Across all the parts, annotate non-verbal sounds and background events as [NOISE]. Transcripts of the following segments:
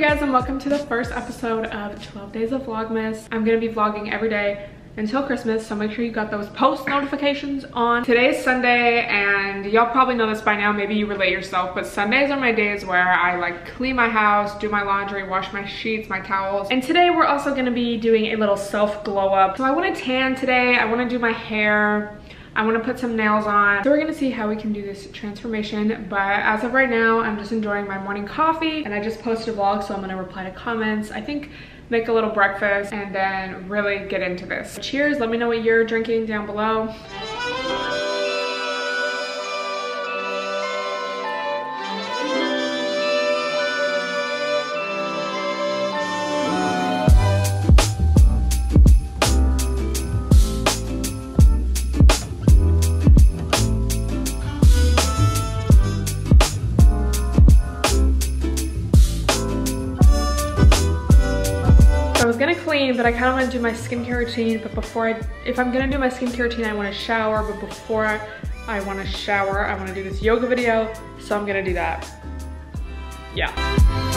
You guys and welcome to the first episode of 12 Days of Vlogmas. I'm gonna be vlogging every day until Christmas, so make sure you got those post notifications on. Today's Sunday, and y'all probably know this by now, maybe you relate yourself, but Sundays are my days where I like clean my house, do my laundry, wash my sheets, my towels. And today we're also gonna be doing a little self glow up. So I wanna tan today, I wanna do my hair, I want to put some nails on. So we're going to see how we can do this transformation. But as of right now, I'm just enjoying my morning coffee and I just posted a vlog, so I'm going to reply to comments. I think make a little breakfast and then really get into this. Cheers. Let me know what you're drinking down below. Clean, but I kind of want to do my skincare routine. But before I, if I'm to do my skincare routine, I want to shower. But before I, I want to shower, I want to do this yoga video. So I'm to do that. Yeah.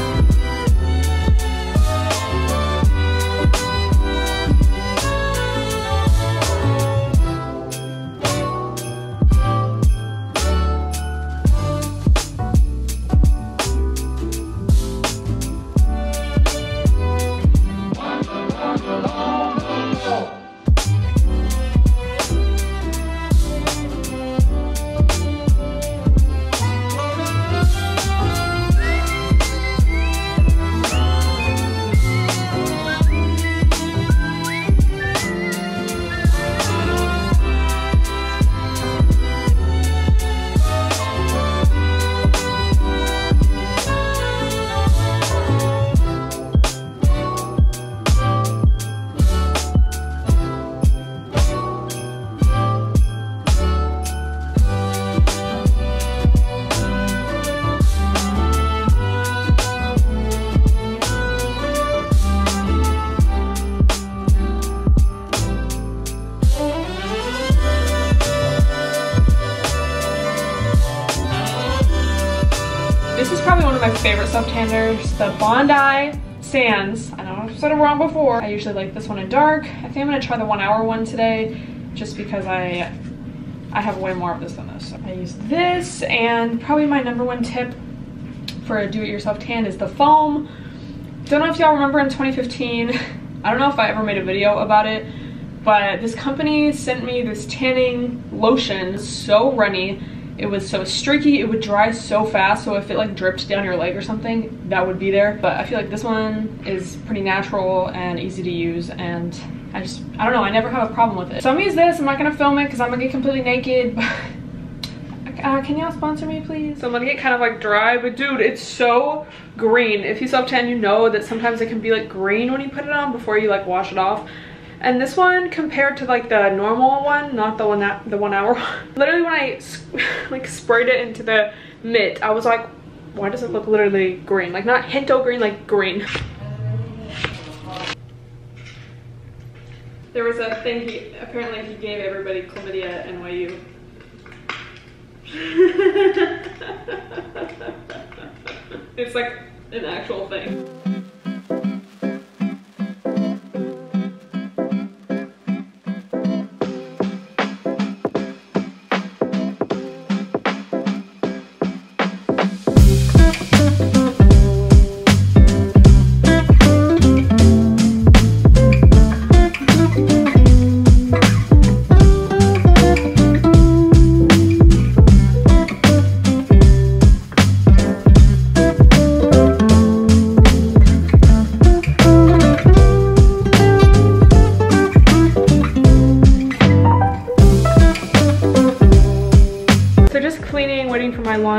Favorite self-tanners, the Bondi Sands. I know I've said it wrong before. I usually like this one in dark. I think I'm gonna try the one hour one today just because I I have way more of this than this. So I use this and probably my number one tip for a do-it-yourself tan is the foam. Don't know if y'all remember in 2015, [LAUGHS] I don't know if I ever made a video about it, but this company sent me this tanning lotion, so runny, it was so streaky, it would dry so fast, so if it like dripped down your leg or something, that would be there. But I feel like this one is pretty natural and easy to use and I just, I don't know, I never have a problem with it. So I'm gonna use this, I'm not gonna film it because I'm gonna get completely naked, [LAUGHS] but uh, can y'all sponsor me please? So I'm gonna get kind of like dry, but dude, it's so green. If you self-tan, you know that sometimes it can be like green when you put it on before you like wash it off. And this one compared to like the normal one, not the one that the one hour [LAUGHS] literally when I [LAUGHS] like sprayed it into the mitt, I was like, why does it look literally green? Like not Hinto green, like green. There was a thing he, apparently he gave everybody chlamydia at NYU. [LAUGHS] it's like an actual thing.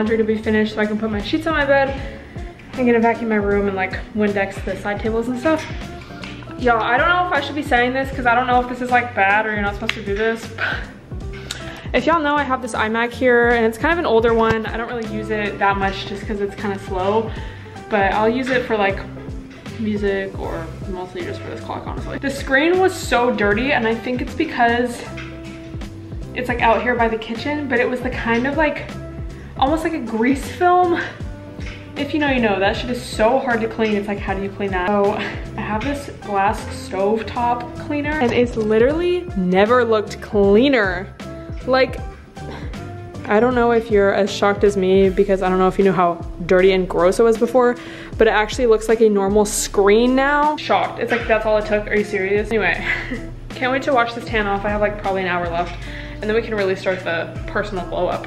Laundry to be finished so I can put my sheets on my bed. I'm gonna vacuum my room and like Windex the side tables and stuff. Y'all, I don't know if I should be saying this because I don't know if this is like bad or you're not supposed to do this. if y'all know, I have this iMac here and it's kind of an older one. I don't really use it that much just because it's kind of slow, but I'll use it for like music or mostly just for this clock, honestly. The screen was so dirty and I think it's because it's like out here by the kitchen, but it was the kind of like almost like a grease film if you know, you know. That shit is so hard to clean. It's like, how do you clean that? So I have this glass stove top cleaner and it's literally never looked cleaner. Like, I don't know if you're as shocked as me because I don't know if you knew how dirty and gross it was before, but it actually looks like a normal screen now. Shocked. It's like, that's all it took. Are you serious? Anyway, [LAUGHS] can't wait to wash this tan off. I have like probably an hour left and then we can really start the personal glow up.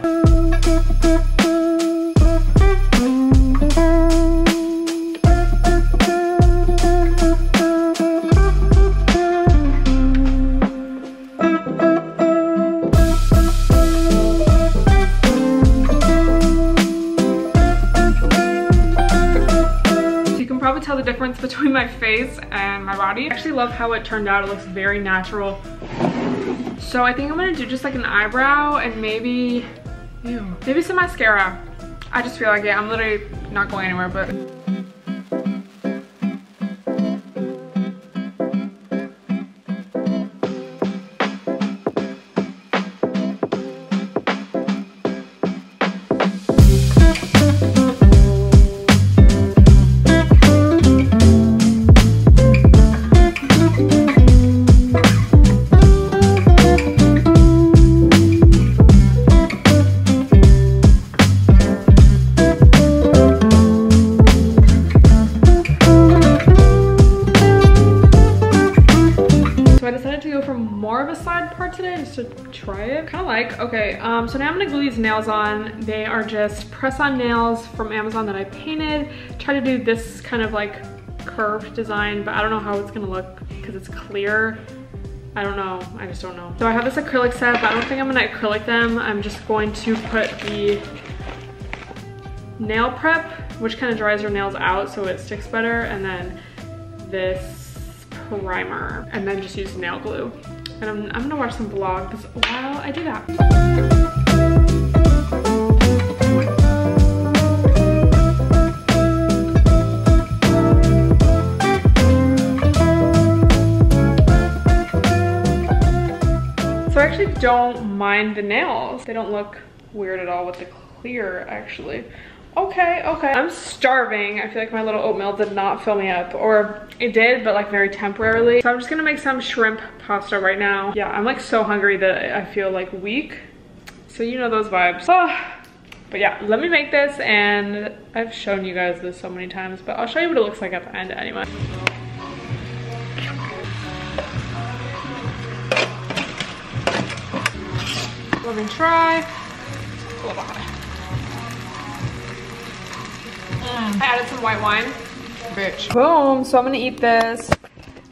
So you can probably tell the difference between my face and my body. I actually love how it turned out. It looks very natural. So I think I'm gonna do just like an eyebrow and maybe, ew, maybe some mascara. I just feel like it. I'm literally not going anywhere, but Okay, um, so now I'm gonna glue these nails on. They are just press-on nails from Amazon that I painted. Try to do this kind of like curved design, but I don't know how it's gonna look because it's clear. I don't know, I just don't know. So I have this acrylic set, but I don't think I'm gonna acrylic them. I'm just going to put the nail prep, which kind of dries your nails out so it sticks better, and then this primer, and then just use nail glue. And I'm, I'm gonna watch some vlogs while I do that. So I actually don't mind the nails. They don't look weird at all with the clear actually. Okay, okay. I'm starving. I feel like my little oatmeal did not fill me up. Or it did, but like very temporarily. So I'm just gonna make some shrimp pasta right now. Yeah, I'm like so hungry that I feel like weak. So you know those vibes. Oh. But yeah, let me make this and I've shown you guys this so many times, but I'll show you what it looks like at the end anyway. Me try. I added some white wine. Bitch. Boom, so I'm gonna eat this.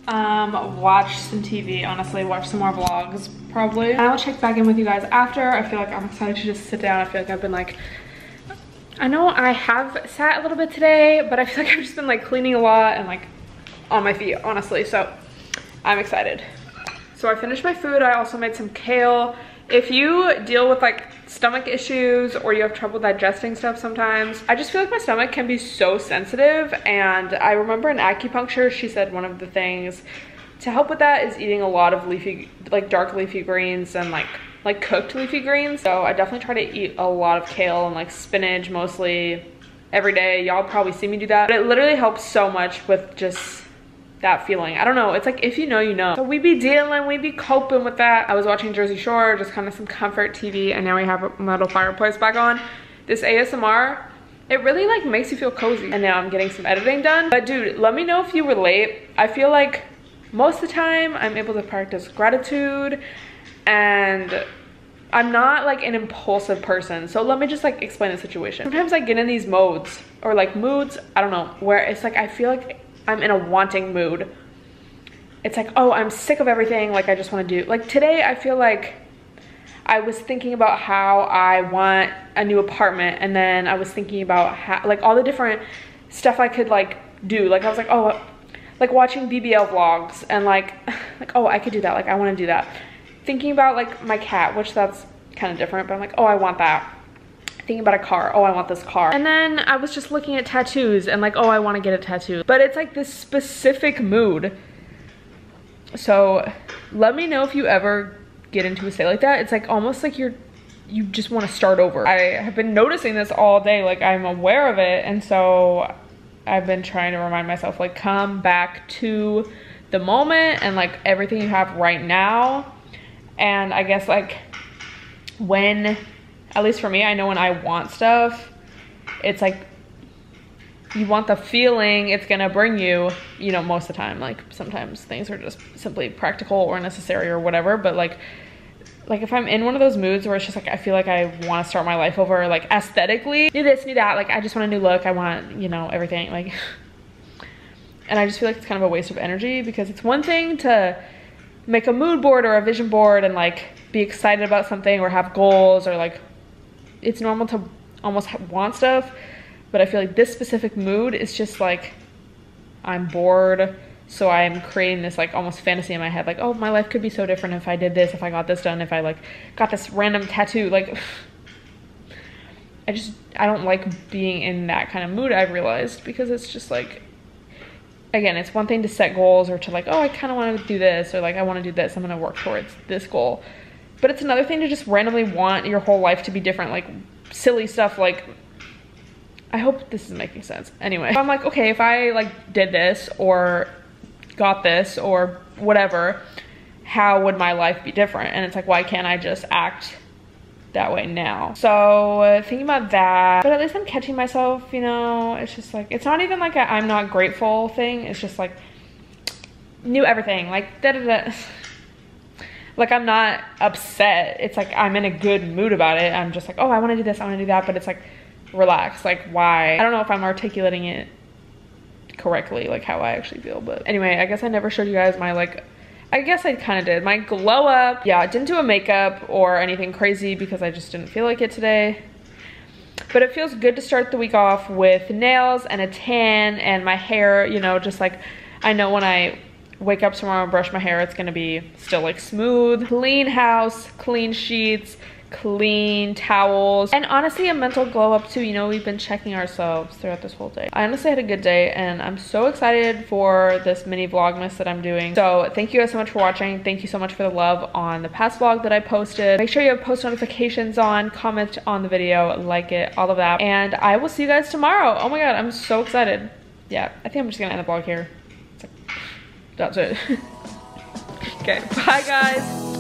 Um, watch some TV, honestly, watch some more vlogs, probably. And I'll check back in with you guys after. I feel like I'm excited to just sit down. I feel like I've been like, I know I have sat a little bit today, but I feel like [LAUGHS] I've just been like cleaning a lot and like on my feet, honestly. So I'm excited. So I finished my food. I also made some kale. If you deal with like stomach issues or you have trouble digesting stuff sometimes. I just feel like my stomach can be so sensitive and I remember in acupuncture she said one of the things to help with that is eating a lot of leafy like dark leafy greens and like like cooked leafy greens. So I definitely try to eat a lot of kale and like spinach mostly every day. Y'all probably see me do that. But it literally helps so much with just that feeling. I don't know. It's like if you know, you know. So we be dealing, we be coping with that. I was watching Jersey Shore, just kind of some comfort TV, and now we have a metal fireplace back on. This ASMR, it really like makes you feel cozy. And now I'm getting some editing done. But dude, let me know if you relate. I feel like most of the time I'm able to practice gratitude and I'm not like an impulsive person. So let me just like explain the situation. Sometimes I get in these modes or like moods, I don't know, where it's like I feel like I'm in a wanting mood. It's like, oh, I'm sick of everything. Like, I just want to do. Like, today, I feel like I was thinking about how I want a new apartment. And then I was thinking about how, like, all the different stuff I could, like, do. Like, I was like, oh, like watching BBL vlogs and, like, [LAUGHS] like, oh, I could do that. Like, I want to do that. Thinking about, like, my cat, which that's kind of different. But I'm like, oh, I want that thinking about a car. Oh, I want this car. And then I was just looking at tattoos and like, oh, I want to get a tattoo. But it's like this specific mood. So let me know if you ever get into a state like that. It's like almost like you're you just want to start over. I have been noticing this all day, like I'm aware of it, and so I've been trying to remind myself, like, come back to the moment and like everything you have right now. And I guess, like, when, at least for me, I know when I want stuff, it's like you want the feeling it's gonna bring you, you know, most of the time. Like, sometimes things are just simply practical or necessary or whatever, but like, like if I'm in one of those moods where it's just like I feel like I want to start my life over like aesthetically, need this, need that, like I just want a new look, I want, you know, everything like [LAUGHS] and I just feel like it's kind of a waste of energy because it's one thing to make a mood board or a vision board and like be excited about something or have goals or like it's normal to almost want stuff, but I feel like this specific mood is just like I'm bored so i'm creating this like almost fantasy in my head like oh my life could be so different if i did this if i got this done if i like got this random tattoo like [SIGHS] i just i don't like being in that kind of mood i've realized because it's just like again it's one thing to set goals or to like oh i kind of want to do this or like i want to do this i'm going to work towards this goal but it's another thing to just randomly want your whole life to be different like silly stuff like I hope this is making sense. Anyway, I'm like, okay, if I like did this or got this or whatever, how would my life be different? And it's like, why can't I just act that way now? So uh, thinking about that, but at least I'm catching myself, you know, it's just like, it's not even like i am not grateful thing. It's just like new everything, like da da da. [LAUGHS] Like I'm not upset. It's like I'm in a good mood about it. I'm just like, oh, I want to do this, I want to do that. But it's like, relax. Like why? I don't know if I'm articulating it correctly like how I actually feel but anyway I guess I never showed you guys my like I guess I kind of did my glow up yeah I didn't do a makeup or anything crazy because I just didn't feel like it today but it feels good to start the week off with nails and a tan and my hair you know just like I know when I wake up tomorrow and brush my hair it's gonna be still like smooth clean house clean sheets clean towels, and honestly a mental glow up too. You know, we've been checking ourselves throughout this whole day. I honestly had a good day and I'm so excited for this mini vlogmas that I'm doing. So thank you guys so much for watching. Thank you so much for the love on the past vlog that I posted. Make sure you have post notifications on, comment on the video, like it, all of that. And I will see you guys tomorrow. Oh my god, I'm so excited. Yeah, I think I'm just gonna end the vlog here. That's it. [LAUGHS] okay, bye guys.